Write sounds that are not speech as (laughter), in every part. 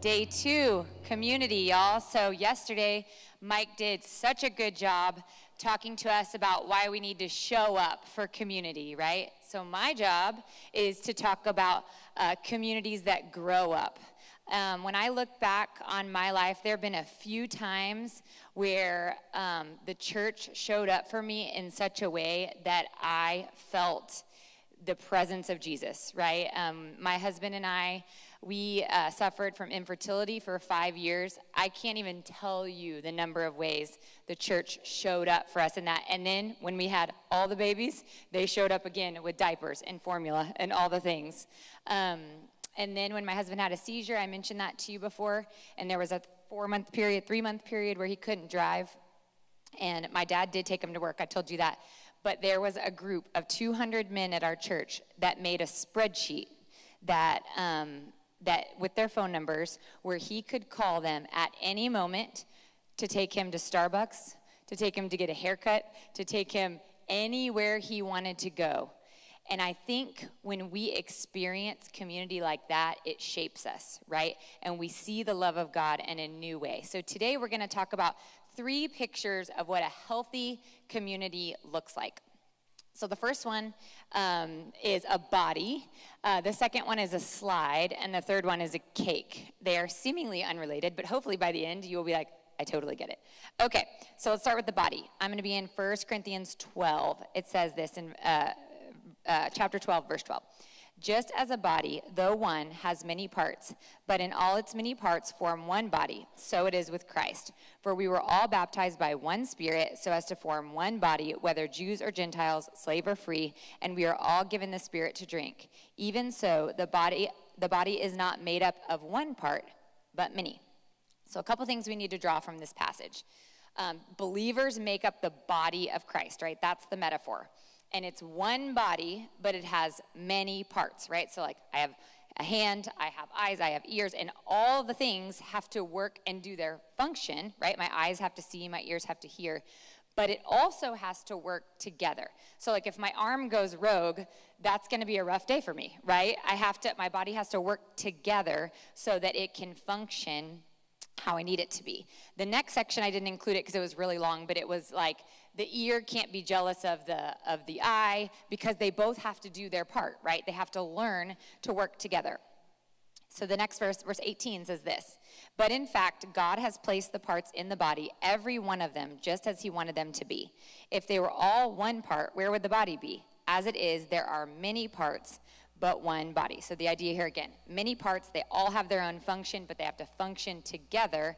Day two, community, y'all. So, yesterday, Mike did such a good job talking to us about why we need to show up for community, right? So, my job is to talk about uh, communities that grow up. Um, when I look back on my life, there have been a few times where um, the church showed up for me in such a way that I felt the presence of Jesus, right? Um, my husband and I, we uh, suffered from infertility for five years. I can't even tell you the number of ways the church showed up for us in that. And then when we had all the babies, they showed up again with diapers and formula and all the things. Um, and then when my husband had a seizure, I mentioned that to you before, and there was a four month period, three month period where he couldn't drive. And my dad did take him to work. I told you that. But there was a group of 200 men at our church that made a spreadsheet that um, that with their phone numbers where he could call them at any moment to take him to Starbucks, to take him to get a haircut, to take him anywhere he wanted to go. And I think when we experience community like that, it shapes us, right? And we see the love of God in a new way. So today we're going to talk about three pictures of what a healthy community looks like. So the first one um, is a body, uh, the second one is a slide, and the third one is a cake. They are seemingly unrelated, but hopefully by the end you will be like, I totally get it. Okay, so let's start with the body. I'm going to be in 1 Corinthians 12. It says this in uh, uh, chapter 12, verse 12. Just as a body, though one, has many parts, but in all its many parts form one body, so it is with Christ. For we were all baptized by one Spirit, so as to form one body, whether Jews or Gentiles, slave or free, and we are all given the Spirit to drink. Even so, the body, the body is not made up of one part, but many. So, a couple things we need to draw from this passage. Um, believers make up the body of Christ, right? That's the metaphor and it's one body, but it has many parts, right? So, like, I have a hand, I have eyes, I have ears, and all the things have to work and do their function, right? My eyes have to see, my ears have to hear, but it also has to work together. So, like, if my arm goes rogue, that's gonna be a rough day for me, right? I have to, my body has to work together so that it can function how I need it to be. The next section I didn't include it because it was really long, but it was like the ear can't be jealous of the of the eye because they both have to do their part, right? They have to learn to work together. So the next verse, verse 18 says this But in fact, God has placed the parts in the body, every one of them, just as He wanted them to be. If they were all one part, where would the body be? As it is, there are many parts, but one body. So the idea here again many parts, they all have their own function, but they have to function together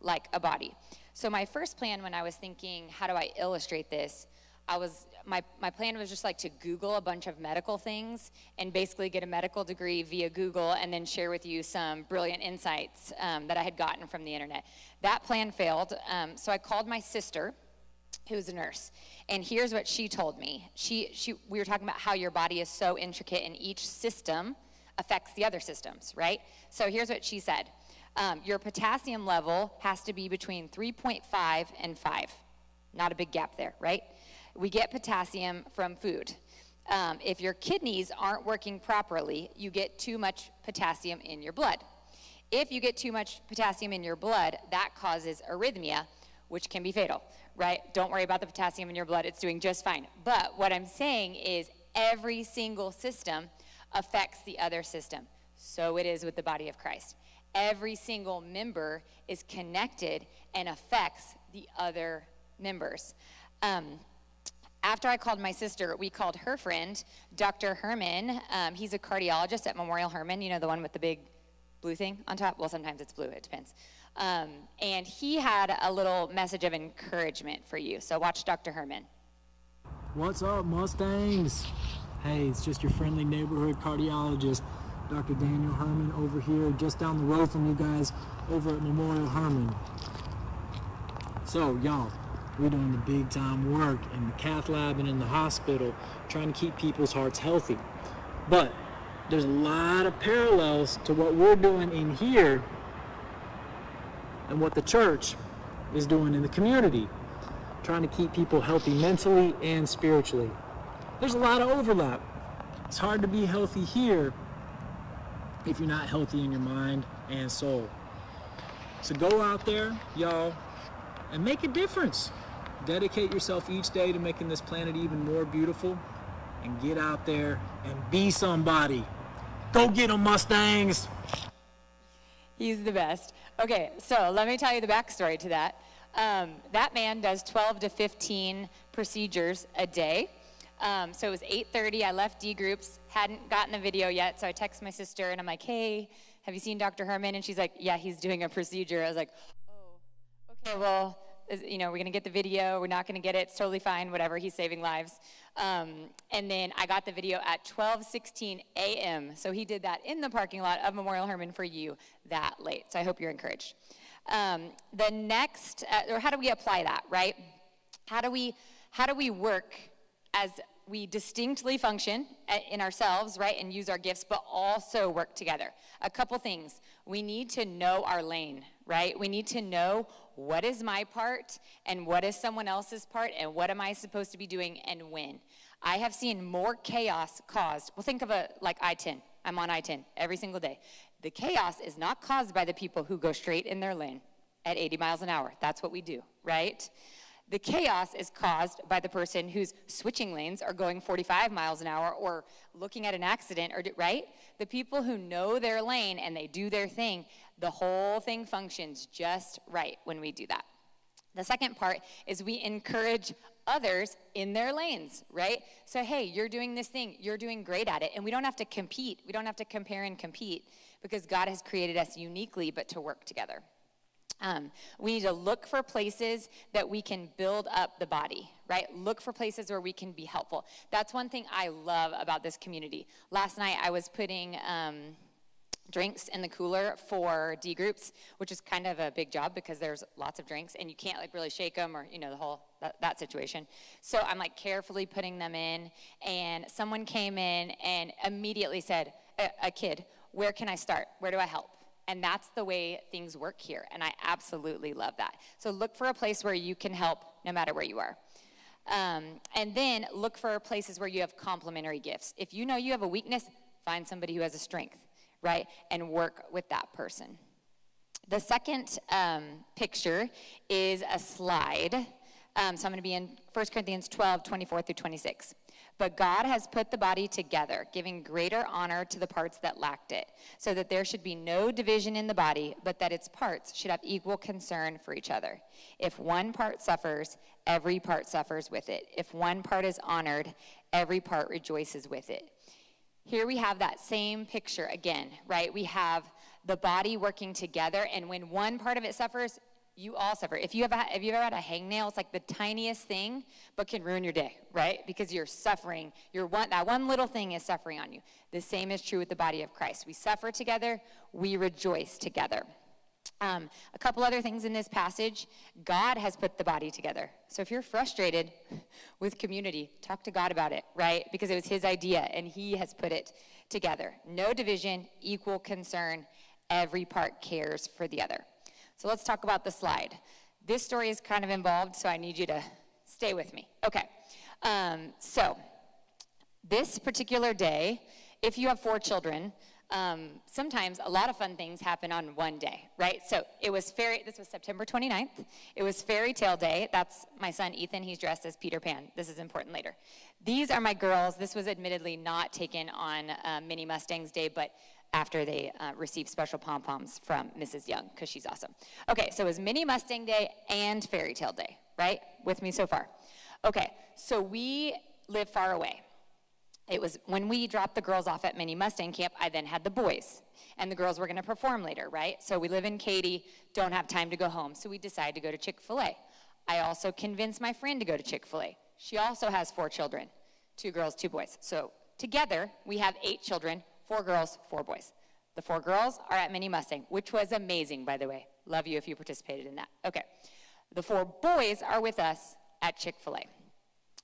like a body. So my first plan when I was thinking, how do I illustrate this? I was my, my plan was just like to Google a bunch of medical things and basically get a medical degree via Google and then share with you some brilliant insights um, that I had gotten from the internet. That plan failed, um, so I called my sister, who's a nurse, and here's what she told me. She, she, we were talking about how your body is so intricate and each system affects the other systems, right? So here's what she said. Um, your potassium level has to be between 3.5 and 5. Not a big gap there, right? We get potassium from food. Um, if your kidneys aren't working properly, you get too much potassium in your blood. If you get too much potassium in your blood, that causes arrhythmia, which can be fatal, right? Don't worry about the potassium in your blood, it's doing just fine. But what I'm saying is every single system affects the other system. So it is with the body of Christ every single member is connected and affects the other members. Um, after I called my sister, we called her friend, Dr. Herman. Um, he's a cardiologist at Memorial Hermann, you know, the one with the big blue thing on top? Well, sometimes it's blue, it depends. Um, and he had a little message of encouragement for you. So watch Dr. Herman. What's up, Mustangs? Hey, it's just your friendly neighborhood cardiologist. Dr. Daniel Herman over here, just down the road from you guys, over at Memorial Hermann. So, y'all, we're doing the big time work in the cath lab and in the hospital, trying to keep people's hearts healthy. But there's a lot of parallels to what we're doing in here and what the church is doing in the community, trying to keep people healthy mentally and spiritually. There's a lot of overlap. It's hard to be healthy here if you're not healthy in your mind and soul. So go out there, y'all, and make a difference. Dedicate yourself each day to making this planet even more beautiful and get out there and be somebody. Go get them, Mustangs! He's the best. Okay, so let me tell you the backstory to that. Um, that man does 12 to 15 procedures a day. Um, so it was 8:30. I left D groups, hadn't gotten the video yet, so I text my sister and I'm like, "Hey, have you seen Dr. Herman?" And she's like, "Yeah, he's doing a procedure." I was like, "Oh, okay. Well, is, you know, we're gonna get the video. We're not gonna get it. It's totally fine. Whatever. He's saving lives." Um, and then I got the video at 12:16 a.m. So he did that in the parking lot of Memorial Hermann for you that late. So I hope you're encouraged. Um, the next, uh, or how do we apply that, right? How do we, how do we work as we distinctly function in ourselves, right, and use our gifts, but also work together. A couple things. We need to know our lane, right? We need to know what is my part and what is someone else's part and what am I supposed to be doing and when. I have seen more chaos caused. Well, think of a like I-10. I'm on I-10 every single day. The chaos is not caused by the people who go straight in their lane at 80 miles an hour. That's what we do, right? The chaos is caused by the person who's switching lanes or going 45 miles an hour or looking at an accident or right? The people who know their lane and they do their thing, the whole thing functions just right when we do that. The second part is we encourage others in their lanes, right? So, hey, you're doing this thing, you're doing great at it, and we don't have to compete. We don't have to compare and compete because God has created us uniquely, but to work together. Um, we need to look for places that we can build up the body, right? Look for places where we can be helpful. That's one thing I love about this community. Last night I was putting um, drinks in the cooler for D groups, which is kind of a big job because there's lots of drinks and you can't like really shake them or, you know, the whole, that, that situation. So I'm like carefully putting them in and someone came in and immediately said, a, a kid, where can I start? Where do I help? And that's the way things work here. And I absolutely love that. So look for a place where you can help no matter where you are. Um, and then look for places where you have complementary gifts. If you know you have a weakness, find somebody who has a strength, right? And work with that person. The second um, picture is a slide. Um, so I'm going to be in 1 Corinthians 12, 24 through 26. But God has put the body together, giving greater honor to the parts that lacked it, so that there should be no division in the body, but that its parts should have equal concern for each other. If one part suffers, every part suffers with it. If one part is honored, every part rejoices with it. Here we have that same picture again, right? We have the body working together, and when one part of it suffers, you all suffer. If you have, a, if you ever had a hangnail, it's like the tiniest thing, but can ruin your day, right? Because you're suffering. You're one, that one little thing is suffering on you. The same is true with the body of Christ. We suffer together, we rejoice together. Um, a couple other things in this passage God has put the body together. So if you're frustrated (laughs) with community, talk to God about it, right? Because it was His idea and He has put it together. No division, equal concern. Every part cares for the other. So let's talk about the slide. This story is kind of involved, so I need you to stay with me. Okay. Um, so this particular day, if you have four children, um, sometimes a lot of fun things happen on one day, right? So it was fairy, this was September 29th. It was fairy tale day. That's my son Ethan. He's dressed as Peter Pan. This is important later. These are my girls. This was admittedly not taken on uh, Mini Mustangs Day, but after they uh, received special pom poms from Mrs. Young, because she's awesome. Okay, so it was Mini Mustang Day and Fairy Tale Day, right? With me so far. Okay, so we live far away. It was when we dropped the girls off at Mini Mustang Camp, I then had the boys. And the girls were going to perform later, right? So we live in Katy, don't have time to go home. So we decided to go to Chick fil A. I also convinced my friend to go to Chick fil A. She also has four children two girls, two boys. So together, we have eight children four girls, four boys. The four girls are at Mini Mustang, which was amazing, by the way. Love you if you participated in that. Okay. The four boys are with us at Chick fil A.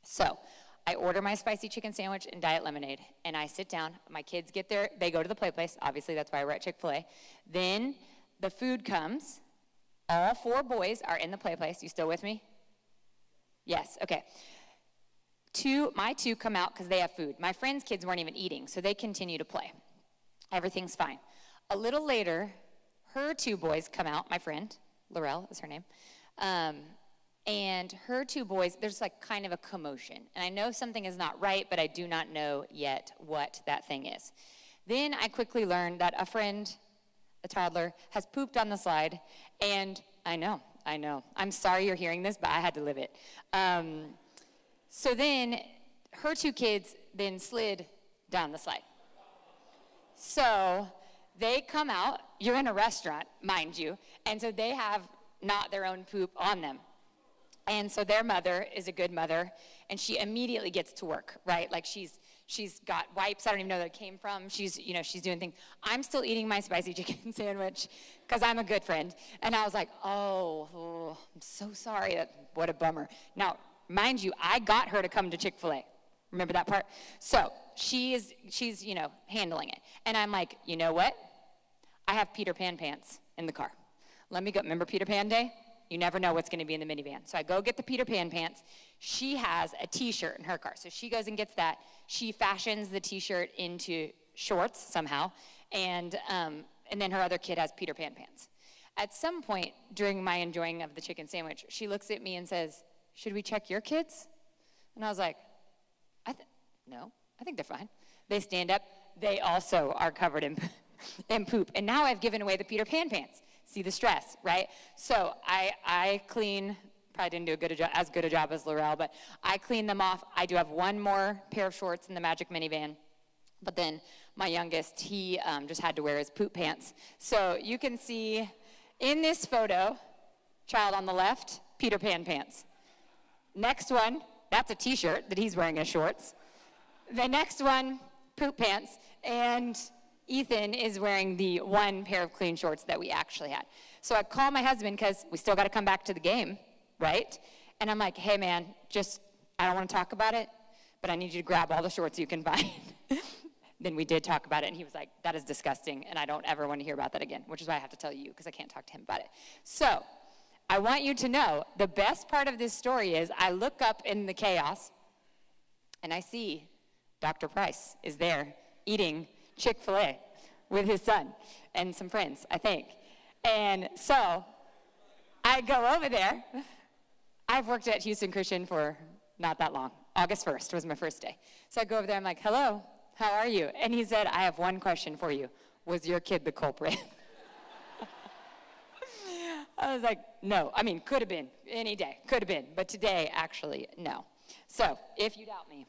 So I order my spicy chicken sandwich and diet lemonade, and I sit down. My kids get there, they go to the play place. Obviously, that's why we're at Chick fil A. Then the food comes. All four boys are in the play place. You still with me? Yes, okay. Two, my two come out because they have food. My friends' kids weren't even eating, so they continue to play. Everything's fine. A little later, her two boys come out, my friend, Laurel is her name. Um, and her two boys, there's like kind of a commotion. And I know something is not right, but I do not know yet what that thing is. Then I quickly learned that a friend, a toddler, has pooped on the slide. And I know, I know. I'm sorry you're hearing this, but I had to live it. Um, so then her two kids then slid down the slide. So they come out, you're in a restaurant, mind you, and so they have not their own poop on them. And so their mother is a good mother, and she immediately gets to work, right? Like she's she's got wipes. I don't even know where it came from. She's you know she's doing things. I'm still eating my spicy (laughs) chicken sandwich because I'm a good friend. And I was like, oh, oh I'm so sorry. What a bummer. Now, mind you, I got her to come to Chick Fil A. Remember that part? So she is she's you know handling it, and I'm like, you know what? I have Peter Pan pants in the car. Let me go. Remember Peter Pan Day? You never know what's going to be in the minivan. So I go get the Peter Pan pants. She has a t-shirt in her car. So she goes and gets that. She fashions the t-shirt into shorts somehow. And, um, and then her other kid has Peter Pan pants. At some point during my enjoying of the chicken sandwich, she looks at me and says, should we check your kids? And I was like, I th- no, I think they're fine. They stand up. They also are covered in, (laughs) in poop. And now I've given away the Peter Pan pants see the stress, right? So I, I clean, probably didn't do a good a as good a job as Laurel, but I clean them off. I do have one more pair of shorts in the Magic minivan. But then my youngest, he um, just had to wear his poop pants. So you can see in this photo, child on the left, Peter Pan pants. Next one, that's a t-shirt that he's wearing as shorts. The next one, poop pants. And Ethan is wearing the one pair of clean shorts that we actually had. So I call my husband because we still got to come back to the game, right? And I'm like, hey man, just, I don't want to talk about it, but I need you to grab all the shorts you can find. (laughs) then we did talk about it, and he was like, that is disgusting, and I don't ever want to hear about that again, which is why I have to tell you because I can't talk to him about it. So I want you to know the best part of this story is I look up in the chaos and I see Dr. Price is there eating Chick fil A with his son and some friends, I think. And so I go over there. I've worked at Houston Christian for not that long. August 1st was my first day. So I go over there, I'm like, hello, how are you? And he said, I have one question for you. Was your kid the culprit? (laughs) I was like, no. I mean, could have been any day, could have been. But today, actually, no. So if you doubt me,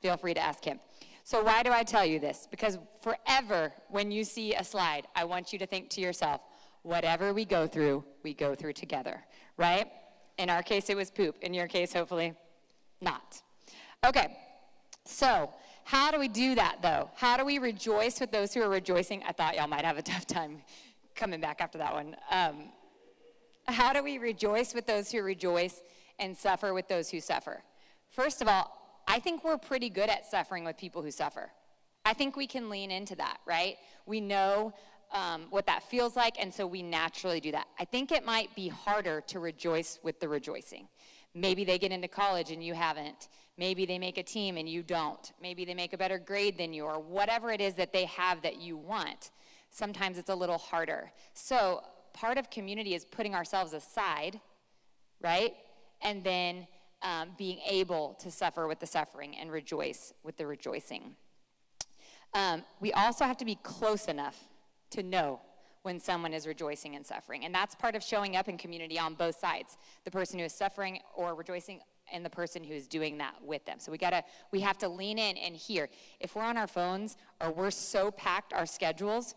feel free to ask him. So, why do I tell you this? Because forever, when you see a slide, I want you to think to yourself, whatever we go through, we go through together, right? In our case, it was poop. In your case, hopefully, not. Okay, so how do we do that though? How do we rejoice with those who are rejoicing? I thought y'all might have a tough time coming back after that one. Um, how do we rejoice with those who rejoice and suffer with those who suffer? First of all, I think we're pretty good at suffering with people who suffer. I think we can lean into that, right? We know um, what that feels like, and so we naturally do that. I think it might be harder to rejoice with the rejoicing. Maybe they get into college and you haven't. Maybe they make a team and you don't. Maybe they make a better grade than you, or whatever it is that they have that you want. Sometimes it's a little harder. So, part of community is putting ourselves aside, right? And then um, being able to suffer with the suffering and rejoice with the rejoicing. Um, we also have to be close enough to know when someone is rejoicing and suffering. And that's part of showing up in community on both sides the person who is suffering or rejoicing and the person who is doing that with them. So we gotta we have to lean in and hear. If we're on our phones or we're so packed our schedules,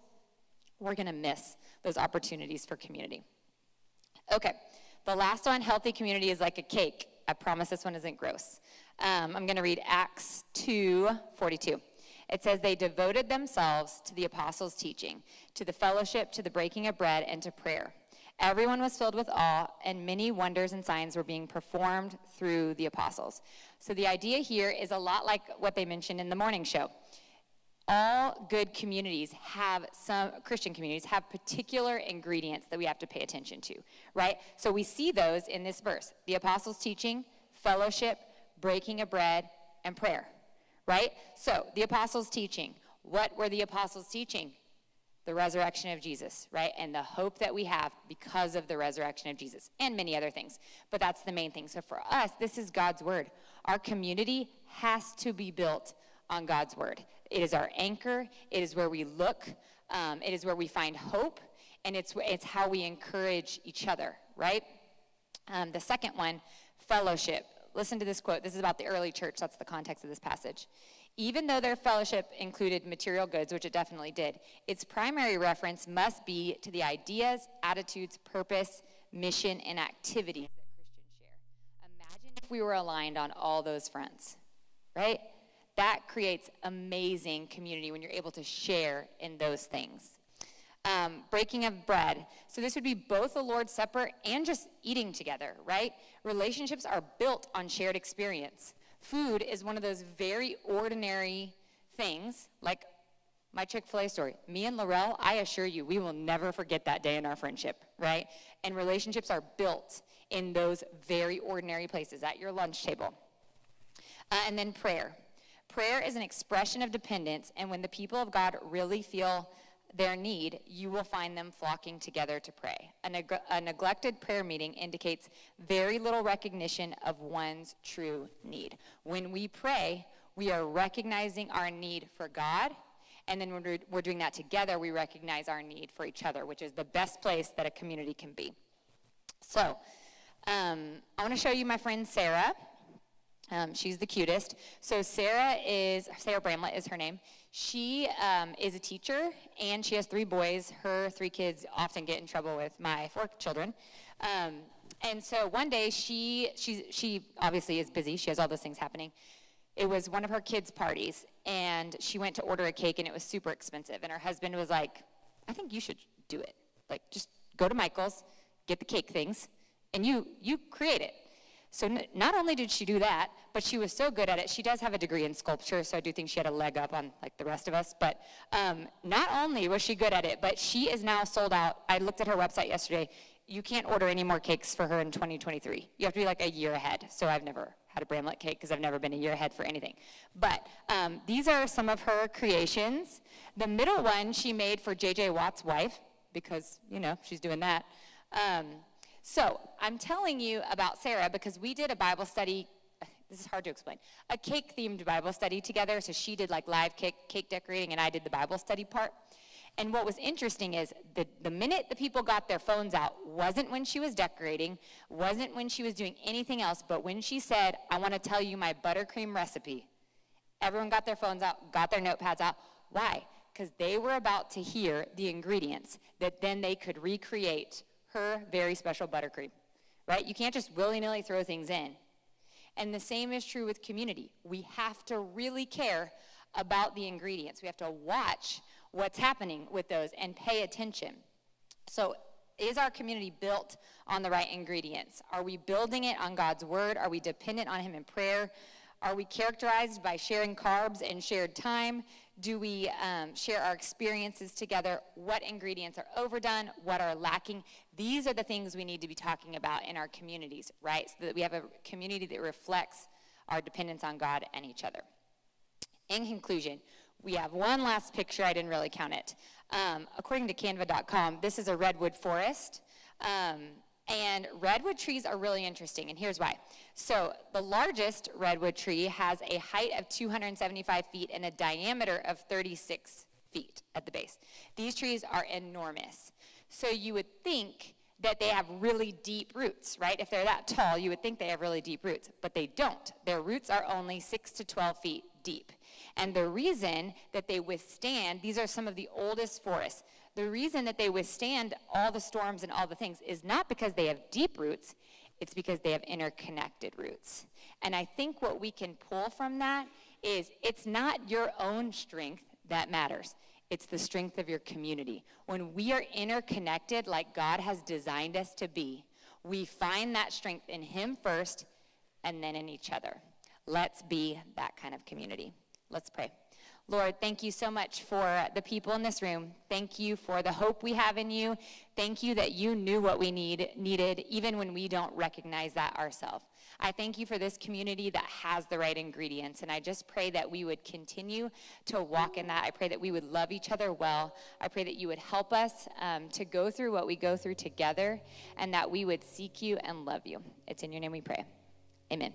we're gonna miss those opportunities for community. Okay, the last one, healthy community is like a cake. I promise this one isn't gross. Um, I'm going to read Acts 2 42. It says, They devoted themselves to the apostles' teaching, to the fellowship, to the breaking of bread, and to prayer. Everyone was filled with awe, and many wonders and signs were being performed through the apostles. So the idea here is a lot like what they mentioned in the morning show. All good communities have some, Christian communities have particular ingredients that we have to pay attention to, right? So we see those in this verse the apostles' teaching, fellowship, breaking of bread, and prayer, right? So the apostles' teaching. What were the apostles teaching? the resurrection of Jesus, right? And the hope that we have because of the resurrection of Jesus and many other things. But that's the main thing. So for us, this is God's word. Our community has to be built on God's word. It is our anchor, it is where we look, um, it is where we find hope, and it's, it's how we encourage each other, right? Um, the second one, fellowship. Listen to this quote. This is about the early church. That's the context of this passage. Even though their fellowship included material goods, which it definitely did, its primary reference must be to the ideas, attitudes, purpose, mission, and activities that Christians share. Imagine if we were aligned on all those fronts, right? That creates amazing community when you're able to share in those things. Um, breaking of bread. So this would be both the Lord's Supper and just eating together, right? Relationships are built on shared experience. Food is one of those very ordinary things, like my Chick fil A story. Me and Laurel, I assure you, we will never forget that day in our friendship, right? And relationships are built in those very ordinary places at your lunch table. Uh, and then prayer. Prayer is an expression of dependence, and when the people of God really feel their need, you will find them flocking together to pray. A, neg- a, neglected prayer meeting indicates very little recognition of one's true need. When we pray, we are recognizing our need for God, and then when we're, doing that together, we recognize our need for each other, which is the best place that a community can be. So, um, I want to show you my friend Sarah. Um, she's the cutest. So Sarah is Sarah Bramlett is her name. She um, is a teacher and she has three boys. Her three kids often get in trouble with my four children. Um, and so one day she she she obviously is busy. She has all those things happening. It was one of her kids' parties, and she went to order a cake, and it was super expensive. And her husband was like, "I think you should do it. Like, just go to Michael's, get the cake things, and you you create it." So not only did she do that, but she was so good at it. She does have a degree in sculpture, so I do think she had a leg up on like the rest of us. But um, not only was she good at it, but she is now sold out. I looked at her website yesterday. You can't order any more cakes for her in 2023. You have to be like a year ahead. So I've never had a Bramlett cake because I've never been a year ahead for anything. But um, these are some of her creations. The middle one she made for J.J. Watt's wife because you know she's doing that. Um, so I'm telling you about Sarah because we did a Bible study. This is hard to explain. A cake themed Bible study together. So she did like live cake, cake decorating, and I did the Bible study part. And what was interesting is the, the minute the people got their phones out wasn't when she was decorating, wasn't when she was doing anything else, but when she said, I want to tell you my buttercream recipe. Everyone got their phones out, got their notepads out. Why? Because they were about to hear the ingredients that then they could recreate her very special buttercream, right? You can't just willy nilly throw things in. And the same is true with community. We have to really care about the ingredients. We have to watch what's happening with those and pay attention. So, is our community built on the right ingredients? Are we building it on God's word? Are we dependent on Him in prayer? Are we characterized by sharing carbs and shared time? Do we um, share our experiences together? What ingredients are overdone? What are lacking? These are the things we need to be talking about in our communities, right? So that we have a community that reflects our dependence on God and each other. In conclusion, we have one last picture. I didn't really count it. Um, according to canva.com, this is a redwood forest. Um, and redwood trees are really interesting, and here's why. So, the largest redwood tree has a height of 275 feet and a diameter of 36 feet at the base. These trees are enormous. So, you would think that they have really deep roots, right? If they're that tall, you would think they have really deep roots, but they don't. Their roots are only 6 to 12 feet deep. And the reason that they withstand, these are some of the oldest forests. The reason that they withstand all the storms and all the things is not because they have deep roots, it's because they have interconnected roots. And I think what we can pull from that is it's not your own strength that matters. It's the strength of your community. When we are interconnected like God has designed us to be, we find that strength in Him first and then in each other. Let's be that kind of community. Let's pray. Lord, thank you so much for the people in this room. Thank you for the hope we have in you. Thank you that you knew what we need, needed, even when we don't recognize that ourselves. I thank you for this community that has the right ingredients, and I just pray that we would continue to walk in that. I pray that we would love each other well. I pray that you would help us um, to go through what we go through together, and that we would seek you and love you. It's in your name we pray. Amen.